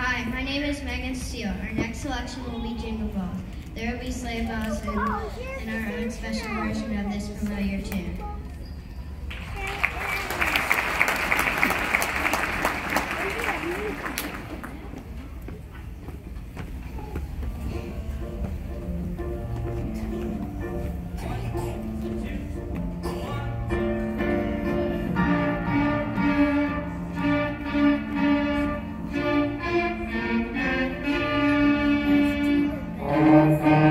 Hi, my name is Megan Steele. Our next selection will be Jingle Bells. There will be sleigh bells and, and our own special version of this familiar tune. Música